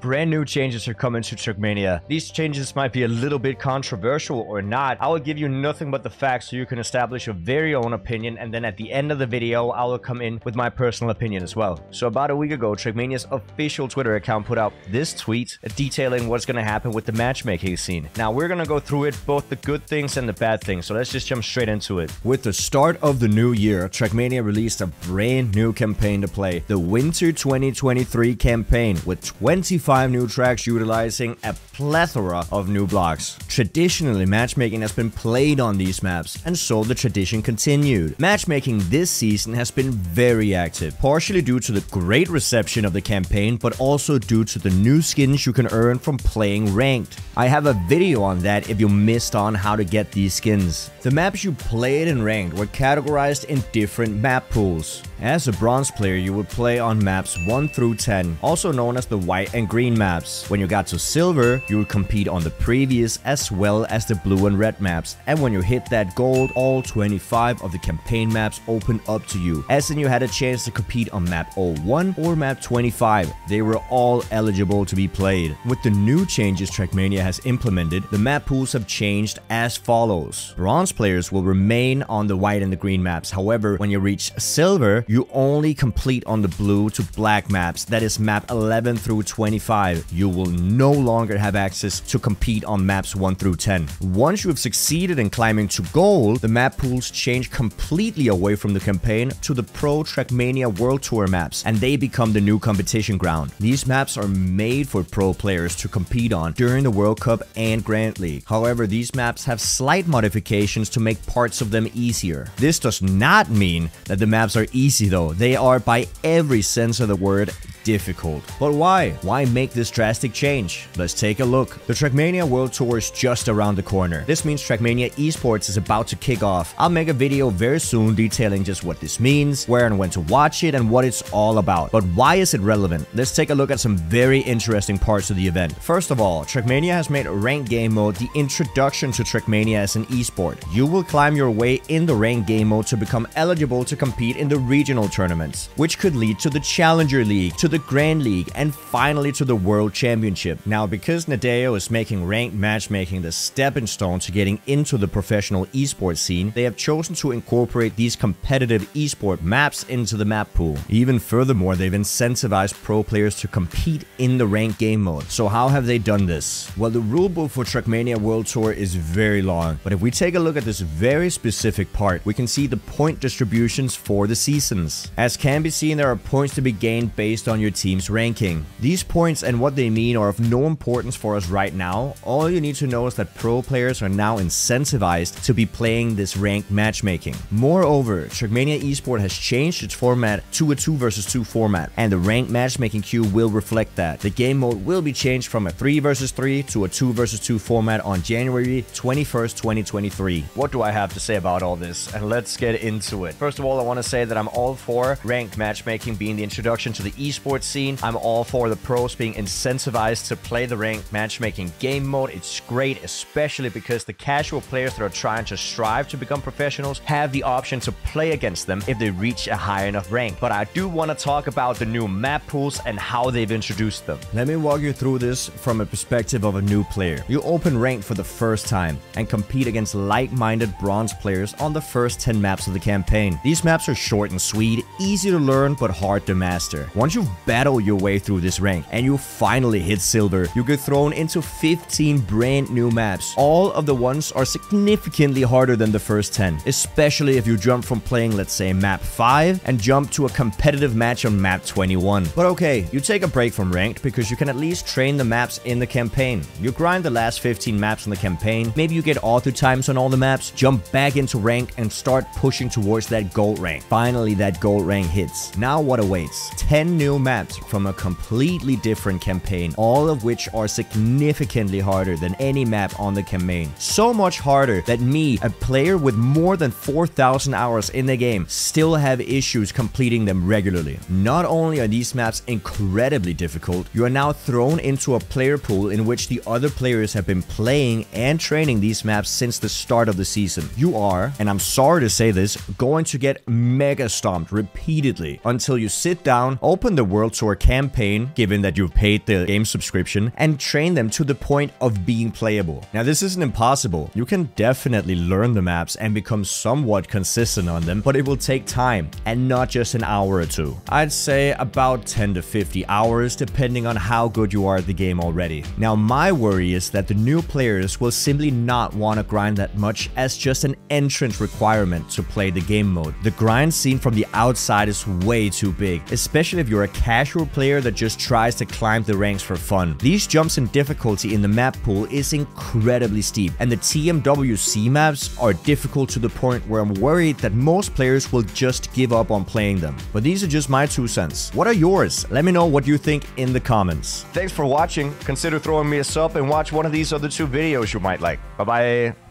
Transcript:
brand new changes are coming to Trackmania. These changes might be a little bit controversial or not. I will give you nothing but the facts so you can establish your very own opinion and then at the end of the video, I will come in with my personal opinion as well. So about a week ago, Trackmania's official Twitter account put out this tweet detailing what's going to happen with the matchmaking scene. Now we're going to go through it, both the good things and the bad things. So let's just jump straight into it. With the start of the new year, Trackmania released a brand new campaign to play, the Winter 2023 campaign with 25 new tracks utilizing a plethora of new blocks. Traditionally, matchmaking has been played on these maps, and so the tradition continued. Matchmaking this season has been very active, partially due to the great reception of the campaign, but also due to the new skins you can earn from playing ranked. I have a video on that if you missed on how to get these skins. The maps you played in ranked were categorized in different map pools. As a bronze player, you would play on maps 1 through 10, also known as the white and green maps. When you got to silver, you would compete on the previous as well as the blue and red maps. And when you hit that gold, all 25 of the campaign maps open up to you. As in you had a chance to compete on map 01 or map 25. They were all eligible to be played. With the new changes Trackmania has implemented, the map pools have changed as follows. Bronze players will remain on the white and the green maps. However, when you reach silver, you only complete on the blue to black maps. That is map 11 through 25. You will no longer have access to compete on maps 1 through 10. Once you have succeeded in climbing to gold, the map pools change completely away from the campaign to the Pro Trackmania World Tour maps, and they become the new competition ground. These maps are made for pro players to compete on during the World Cup and Grand League. However, these maps have slight modifications to make parts of them easier. This does not mean that the maps are easy though. They are by every sense of the word difficult. But why? Why make this drastic change? Let's take a look. The Trackmania World Tour is just around the corner. This means Trackmania Esports is about to kick off. I'll make a video very soon detailing just what this means, where and when to watch it, and what it's all about. But why is it relevant? Let's take a look at some very interesting parts of the event. First of all, Trackmania has made ranked game mode the introduction to Trackmania as an esport. You will climb your way in the ranked game mode to become eligible to compete in the regional tournaments, which could lead to the Challenger League, to the Grand League, and finally to the World Championship. Now, because Nadeo is making ranked matchmaking the stepping stone to getting into the professional esports scene, they have chosen to incorporate these competitive esport maps into the map pool. Even furthermore, they've incentivized pro players to compete in the ranked game mode. So how have they done this? Well, the rulebook for Trackmania World Tour is very long, but if we take a look at this very specific part, we can see the point distributions for the seasons. As can be seen, there are points to be gained based on your team's ranking. These points and what they mean are of no importance for us right now. All you need to know is that pro players are now incentivized to be playing this ranked matchmaking. Moreover, Trackmania Esport has changed its format to a 2 versus 2 format, and the ranked matchmaking queue will reflect that. The game mode will be changed from a 3 versus 3 to a 2 versus 2 format on January 21st, 2023. What do I have to say about all this? And let's get into it. First of all, I want to say that I'm all for ranked matchmaking being the introduction to the esports scene. I'm all for the pros being incentivized to play the ranked matchmaking game mode. It's great, especially because the casual players that are trying to strive to become professionals have the option to play against them if they reach a high enough rank. But I do want to talk about the new map pools and how they've introduced them. Let me walk you through this from a perspective of a new player. You open ranked for the first time and compete against like-minded bronze players on the first 10 maps of the campaign. These maps are short and sweet, easy to learn but hard to master. Once you've battled your way through this rank and you finally hit silver, you get thrown into 15 brand new maps. All of the ones are significantly harder than the first 10, especially if you jump from playing let's say map 5 and jump to a competitive match on map 21. But okay, you take a break from ranked because you can at least train the maps in the campaign. You grind the last 15 maps on the campaign, maybe you get author times on all the maps, jump back into rank and start pushing towards that gold rank. Finally, that gold rank hits. Now what awaits? 10 new maps from a completely different campaign, all of which are significantly harder than any map on the campaign. So much harder that me, a player with more than 4,000 hours in the game, still have issues completing them regularly. Not only are these maps incredibly difficult, you are now thrown into a player pool in which the other players have been playing and training these maps since the start of the season. You are, and I'm sorry to say this, going to get mega stomped repeatedly until you sit down, open the World Tour campaign, given that you've paid the game subscription, and train them to the point of being playable. Now, this isn't impossible. You can definitely learn the maps and become somewhat consistent on them, but it will take time and not just an hour or two. I'd say about 10 to 50 hours, depending on how good you are at the game already. Now, my worry is that the new players will simply not want to grind that much as just an entrance requirement to play the game mode. The grind scene from the outside is way too big, especially if you're a casual player that just tries to climb the ranks for fun. These jumps in difficulty in the map pool is incredibly steep, and the TMWC maps are difficult to the point where I'm worried that most players will just give up on playing them. But these are just my two cents. What are yours? Let me know what you think in the comments. Thanks for watching. Consider throwing me a sub and watch one of these other two videos you might like. Bye bye.